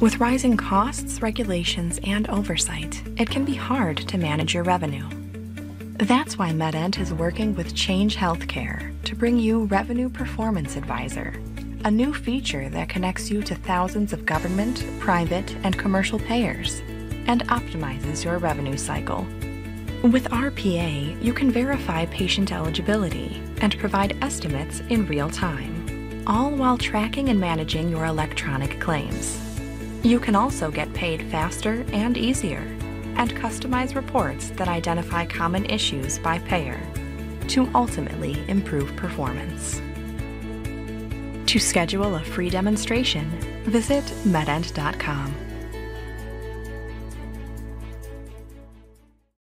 With rising costs, regulations, and oversight, it can be hard to manage your revenue. That's why MedEnt is working with Change Healthcare to bring you Revenue Performance Advisor, a new feature that connects you to thousands of government, private, and commercial payers and optimizes your revenue cycle. With RPA, you can verify patient eligibility and provide estimates in real time, all while tracking and managing your electronic claims. You can also get paid faster and easier and customize reports that identify common issues by payer to ultimately improve performance. To schedule a free demonstration, visit medent.com.